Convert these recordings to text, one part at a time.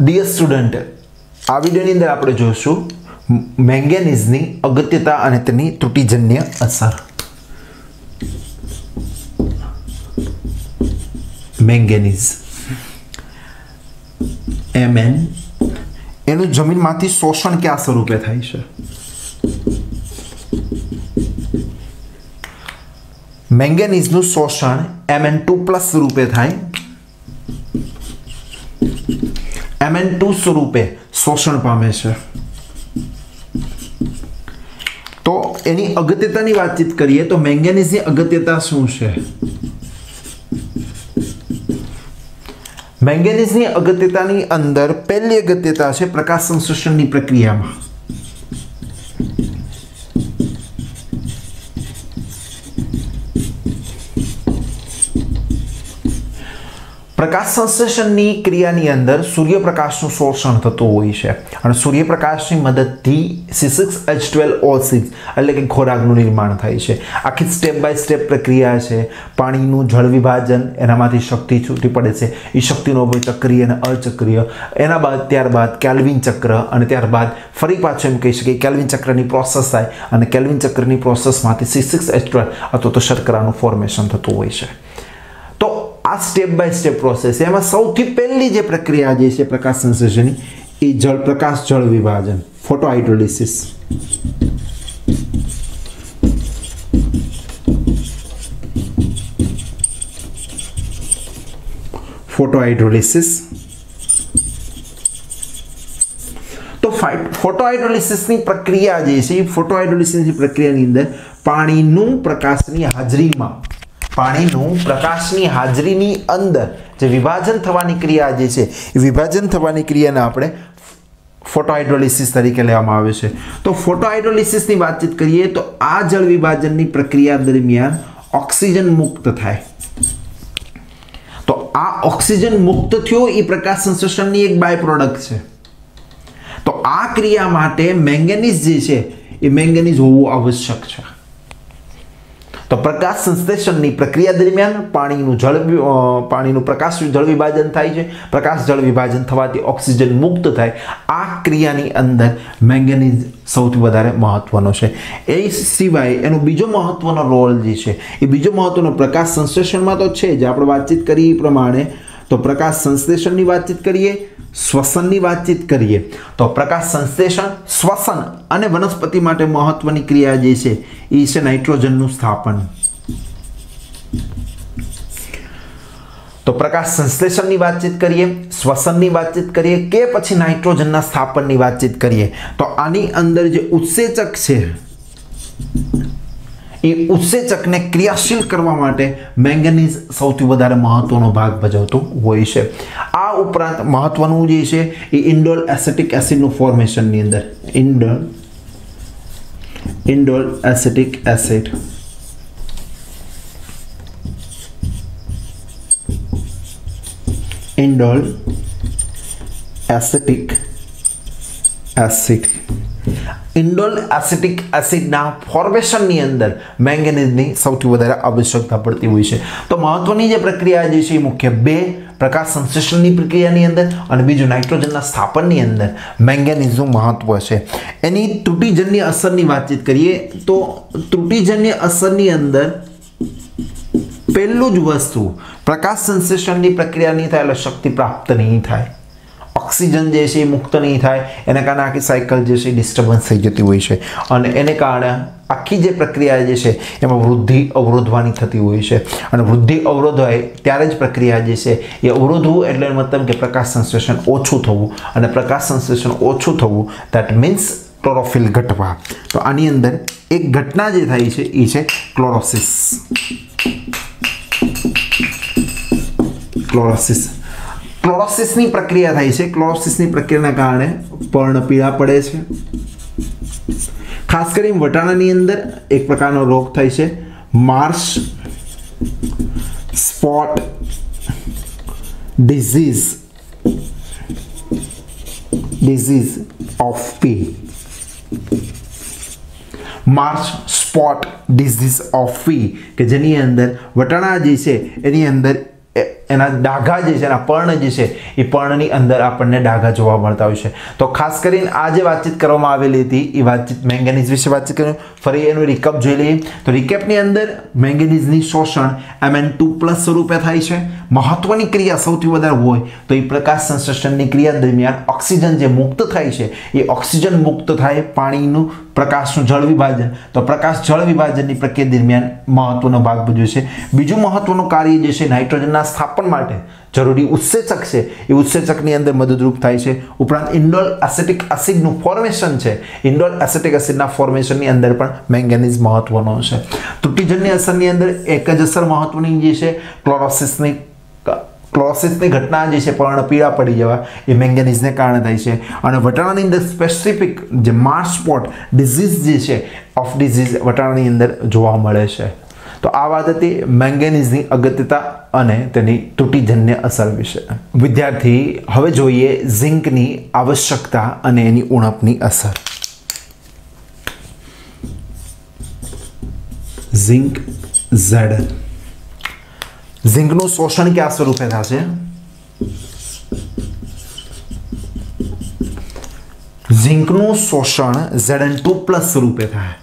Dear student આ વિડીયોની અંદર આપણે જોઈશું મેંગેનીઝની અગત્યતા અને તેની ત્રુટિજન્ય અસર. મેંગેનીઝ. એમએન એનું જમીનમાંથી શોષણ કયા સ્વરૂપે થાય છે? મેંગેનીઝનું શોષણ એમ એન ટુ પ્લસ રૂપે થાય એમએન ટુ સ્વરૂપે શોષણ પામે છે. તો એની અગત્યતાની વાતચીત કરીએ તો મેંગેનીઝની અગત્યતા શું છે? મેંગેનીઝની અગત્યતાની અંદર પહેલી અગત્યતા છે પ્રકાશ સંશ્લેષણની પ્રક્રિયામાં. પ્રકાશ સંશ્લેષણની ક્રિયાની અંદર સૂર્યપ્રકાશનું શોષણ થતું હોય છે. અને સૂર્યપ્રકાશની મદદથી C six H twelve O six એટલે કે ખોરાકનું નિર્માણ થાય છે. આખી સ્ટેપ બાય સ્ટેપ પ્રક્રિયા છે. પાણીનું જળ વિભાજન એનામાંથી શક્તિ છૂટી પડે છે. એ શક્તિનો હોય ચક્રીય અને અચક્રિય એના બાદ ત્યારબાદ કેલ્વિન ચક્ર અને ત્યારબાદ ફરી પાછું એમ કહી શકીએ કેલ્વિન ચક્રની પ્રોસેસ થાય અને કેલ્વિન ચક્રની પ્રોસેસમાંથી સી સિક્સ એચ ટ્વેલ્વ અથવા તો શર્કરાનું ફોર્મેશન થતું હોય છે. આ સ્ટેપ બાય સ્ટેપ પ્રોસેસ એમાં સૌથી પહેલી જે પ્રક્રિયા જે છે પ્રકાશ સંશ્લેષણની એ જળ પ્રકાશ જળ વિભાજન ફોટો હાઇડ્રોલિસિસ ફોટો હાઇડ્રોલિસિસ તો ફોટો હાઇડ્રોલિસિસની પ્રક્રિયા જે છે, એ ફોટો હાઇડ્રોલિસિસની પ્રક્રિયાની અંદર પાણીનું પ્રકાશની હાજરીમાં પાણીનું પ્રકાશની હાજરીની અંદર જે વિભાજન થવાની ક્રિયા જે છે, એ વિભાજન થવાની ક્રિયાને આપણે ફોટોહાઇડ્રોલિસિસ તરીકે લેવામાં આવે છે. તો ફોટોહાઇડ્રોલિસિસની વાતચીત કરીએ તો આ જળ વિભાજનની પ્રક્રિયા દરમિયાન ઓક્સિજન મુક્ત થાય. તો આ ઓક્સિજન મુક્ત થયો એ પ્રકાશ સંશ્લેષણની એક બાય પ્રોડક્ટ છે. તો આ ક્રિયા માટે મેંગેનીઝ જે છે, એ મેંગેનીઝ હોવું આવશ્યક છે. તો પ્રકાશ સંશ્લેષણની પ્રક્રિયા દરમિયાન પાણીનું જળ પાણીનું પ્રકાશ જળ વિભાજન થાય છે. પ્રકાશ જળ વિભાજન થવાથી ઓક્સિજન મુક્ત થાય. આ ક્રિયાની અંદર મેંગેનીઝ સૌથી વધારે મહત્વનો છે. એ સિવાય એનો બીજો મહત્વનો રોલ જે છે, એ બીજો મહત્વનો પ્રકાશ સંશ્લેષણમાં તો છે જ. આપણે વાતચીત કરી એ પ્રમાણે તો પ્રકાશ સંશ્લેષણની વાતચીત કરીએ, શ્વસનની વાતચીત કરીએ. તો પ્રકાશ સંશ્લેષણ, શ્વસન અને વનસ્પતિ માટે મહત્વની ક્રિયા જે છે, એ છે નાઇટ્રોજનનું સ્થાપન. તો પ્રકાશ સંશ્લેષણની વાતચીત કરીએ, શ્વસનની વાતચીત કરીએ કે પછી નાઇટ્રોજનના સ્થાપનની વાતચીત કરીએ. તો આની અંદર જે ઉત્સેચક છે એ ઉત્સેચકને ક્રિયાશીલ કરવા માટે મેંગેનીઝ સૌથી વધારે મહત્વનો ભાગ ભજવતો હોય છે. આ ઉપરાંત મહત્વનું જે છે એ ઇન્ડોલ એસેટિક એસિડનું ફોર્મેશનની અંદર. Indole indole acetic acid. Indole acetic acid. Indole acetic એસિડના ફોર્મેશનની અંદર મેંગેનીઝની સૌથી વધારે આવશ્યકતા પડતી હોય છે. તો મહત્વની જે પ્રક્રિયા જે છે એ મુખ્ય બે પ્રકાશ સંશ્લેષણની પ્રક્રિયાની અંદર અને બીજું નાઇટ્રોજનના સ્થાપનની અંદર મેંગેનીઝનું મહત્વ છે. એની ત્રુટીજન્ય અસરની વાતચીત કરીએ તો ત્રુટીજન્ય અસરની અંદર પહેલું જ વસ્તુ પ્રકાશ સંશ્લેષણની પ્રક્રિયા નહીં થાય એટલે શક્તિ પ્રાપ્ત નહીં થાય. ઓક્સિજન જે છે એ મુક્ત નહીં થાય, એના કારણે આખી સાયકલ જે છે ડિસ્ટર્બન્સ થઈ જતી હોય છે. અને એને કારણે આખી જે પ્રક્રિયા જે છે એમાં વૃદ્ધિ અવરોધવાની થતી હોય છે. અને વૃદ્ધિ અવરોધવાય ત્યારે જ પ્રક્રિયા જે છે એ અવરોધવું એટલે મતલબ કે પ્રકાશ સંશ્લેષણ ઓછું થવું. અને પ્રકાશ સંશ્લેષણ ઓછું થવું દેટ મીન્સ ક્લોરોફિલ ઘટવા. તો આની અંદર એક ઘટના જે થાય છે એ છે ક્લોરોસિસ ક્લોરોસિસ ક્લોરોસિસની પ્રક્રિયા થાય છે. ક્લોરોસિસની પ્રક્રિયાના કારણે પર્ણ પીળા પડે છે. ખાસ કરીને વટાણાની અંદર એક પ્રકારનો રોગ થાય છે. Marsh spot disease. Disease of P. Marsh spot disease of P, કે જેની અંદર વટાણા જે છે, એની અંદર એના ડાઘા જે છે, એના પર્ણ જે છે, એ પર્ણની અંદર આપણને ડાઘા જોવા મળતા હોય છે. તો ખાસ કરીને આ જે વાતચીત કરવામાં આવેલી હતી, એ વાતચીત મેંગેનીઝ વિશે વાતચીત કરી ફરી એનું રિકપ જોઈ લઈએ. તો રિકેપની અંદર મેંગેનીઝની શોષણ એમ એન ટુ પ્લસ સ્વરૂપે થાય છે. મહત્વની ક્રિયા સૌથી વધારે હોય તો એ પ્રકાશ સંશ્લેષણની ક્રિયા દરમિયાન ઓક્સિજન જે મુક્ત થાય છે, એ ઓક્સિજન મુક્ત થાય પાણીનું પ્રકાશનું જળ વિભાજન. તો પ્રકાશ જળ વિભાજનની પ્રક્રિયા દરમિયાન મહત્વનો ભાગ ભજવે છે. બીજું મહત્વનું કાર્ય જે છે નાઇટ્રોજનના સ્થાપન માટે જરૂરી ઉત્સેચક છે. એ ઉત્સેચકની અંદર મદદરૂપ થાય છે. ઉપરાંત ઇન્ડોલ એસેટિક એસિડનું ફોર્મેશન છે. ઇન્ડોલ એસેટિક એસિડના ફોર્મેશનની અંદર પણ મેંગેનીઝ મહત્વનો છે. ત્રુટિજન્ય અસરની અંદર એક જ અસર મહત્વની જે છે, ક્લોરોસિસની ક્લોરોસિસની ઘટના જે છે, પર્ણ પીળા પડી જવા, એ મેંગેનીઝને કારણે થાય છે. અને વટાણાની અંદર સ્પેસિફિક જે માર્સ સ્પોટ ડિઝીઝ જે છે ઓફ ડિઝીઝ વટાણાની અંદર જોવા મળે છે. તો આ વાત હતી મેંગેનીઝની અગત્યતા અને તેની ત્રુટિજન્ય અસર વિશે. વિદ્યાર્થી, હવે જોઈએ ઝિંકની આવશ્યકતા અને એની ઉણપની અસર. Zinc Z. ઝિંકનું શોષણ કયા સ્વરૂપે થશે? ઝિંકનું શોષણ ઝેડન ટુ પ્લસ સ્વરૂપે થાય.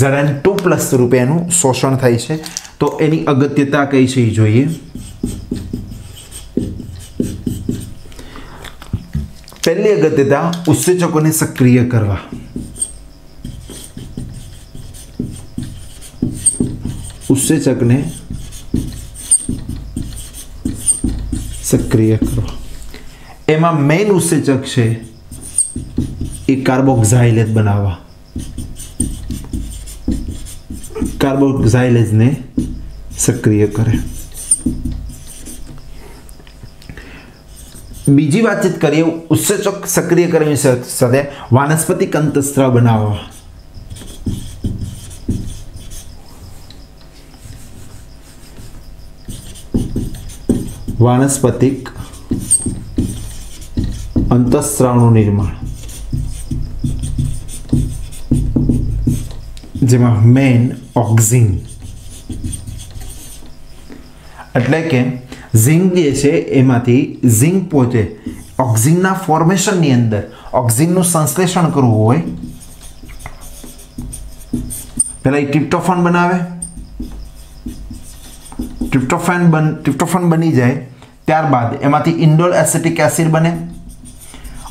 ઝેડન ટુ પ્લસ રૂપિયાનું શોષણ થાય છે. તો એની અગત્યતા કઈ છે એ જોઈએ. પહેલી અગત્યતા ઉત્સેચકોને સક્રિય કરવા. ઉત્સેચકને સક્રિય કરવા. એમાં મેઇન ઉત્સેચક છે એ કાર્બોક્ઝાઇલેજ બનાવવા. કાર્બોક્ઝાઇલેજને સક્રિય કરે બીજી વાતચીત કરીએ, ઉત્સેચક સક્રિય કરવાની સાથે વાનસ્પતિક અંતસ્ત્રાવ બનાવવા વાનસ્પતિક અંતસ્ત્રાવનું નિર્માણ. જેમાં મેન ઓક્ઝિન. એટલે કે ઝિંક જે છે એમાંથી ઝિંક પોતે ઓક્ઝિનના ફોર્મેશનની અંદર ઓક્ઝિનનું સંશ્લેષણ કરવું હોય. પહેલાં એ ટ્રિપ્ટોફન બનાવે. ટ્રિપ્ટોફેન બન ટ્રિપ્ટોફન બની જાય ત્યારબાદ એમાંથી ઇન્ડોલ એસિટિક એસિડ બને.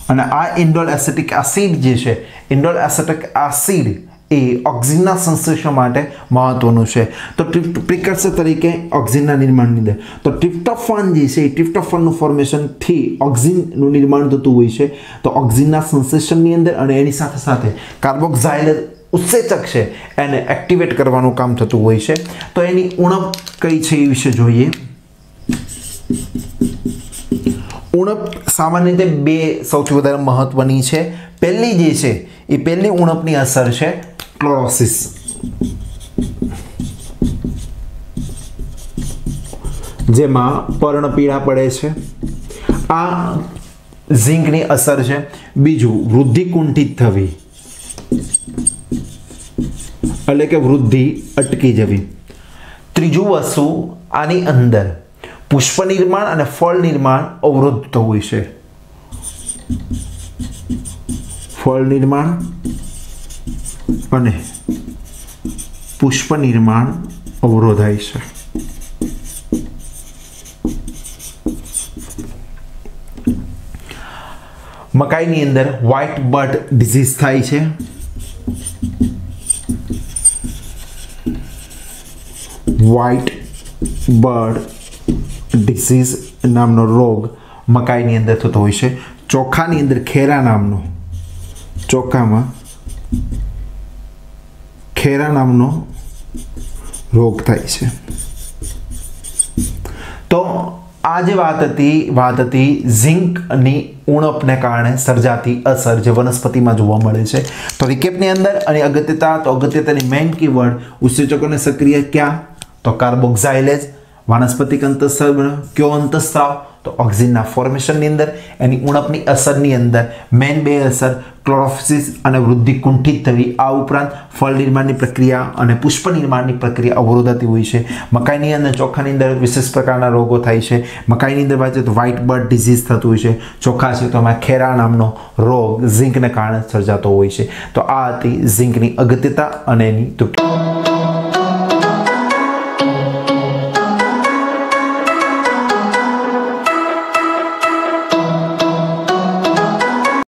અને આ ઇન્ડોલ એસિટિક એસિડ જે છે, ઇન્ડોલ એસિટિક એસિડ એ ઓક્સિજનના સંશ્લેષણ માટે મહત્વનું છે. તો પ્રિકર્સર તરીકે ઓક્સિજનના નિર્માણની અંદર. તો ટ્રિપ્ટોફાન જે છે, એ ટ્રિપ્ટોફાનનું ફોર્મેશનથી ઓક્સિજનનું નિર્માણ થતું હોય છે. તો ઓક્સિજનના સંશ્લેષણની અંદર અને એની સાથે સાથે કાર્બોક્ઝાઇલ ઉત્સેચક છે, એને એક્ટિવેટ કરવાનું કામ થતું હોય છે. તો એની ઉણપ કઈ છે એ વિશે જોઈએ. ઉણપ સામાન્ય રીતે બે સૌથી વધારે મહત્વની છે. પહેલી જે છે, એ પહેલી ઉણપની અસર છે. ક્લોરોસિસ જેમાં પર્ણ પીળા પડે છે. આ ઝીંકની અસર છે. બીજું, વૃદ્ધિ કુંઠિત થવી. એટલે કે વૃદ્ધિ અટકી જવી. ત્રીજું વસ્તુ, આની અંદર પુષ્પ નિર્માણ અને ફળ નિર્માણ અવરોધ થવું છે. ફળ નિર્માણ અને પુષ્પ નિર્માણ અવરોધાય છે. મકાઈની અંદર વ્હાઇટ બર્ડ ડિઝીઝ થાય છે. વ્હાઇટ બર્ડ ડિસીઝ નામનો રોગ મકાઈની અંદર થતો હોય છે. ચોખાની અંદર ખેરા નામનો ચોખામાં ખેરા નામનો રોગ થાય છે. તો આ જે વાત હતી વાત હતી ઝિંકની ઉણપને કારણે સર્જાતી અસર જે વનસ્પતિમાં જોવા મળે છે. તો રિકેપની અંદર અને અગત્યતા, તો અગત્યતાની મેઇન કીવર્ડ ઉત્સેચકોને સક્રિય ક્યાં? તો કાર્બોક્ઝાઇલેજ, વાનસ્પતિક અંતસ્ત્રાવ કયો અંતસ્ત્રાવ? તો ઓક્સિજનના ફોર્મેશનની અંદર, એની ઉણપની અસરની અંદર મેન બે અસર ક્લોરોફિસિસ અને વૃદ્ધિ કુંઠિત થવી. આ ઉપરાંત ફળ નિર્માણની પ્રક્રિયા અને પુષ્પ નિર્માણની પ્રક્રિયા અવરોધાતી હોય છે. મકાઈની અંદર ચોખાની અંદર વિશેષ પ્રકારના રોગો થાય છે. મકાઈની અંદર બાજુ તો વ્હાઇટ બર્ડ ડિઝીઝ થતું હોય છે. ચોખા છે તો એમાં ખેરા નામનો રોગ ઝીંકને કારણે સર્જાતો હોય છે. તો આ હતી ઝીંકની અગત્યતા અને એની તૂટી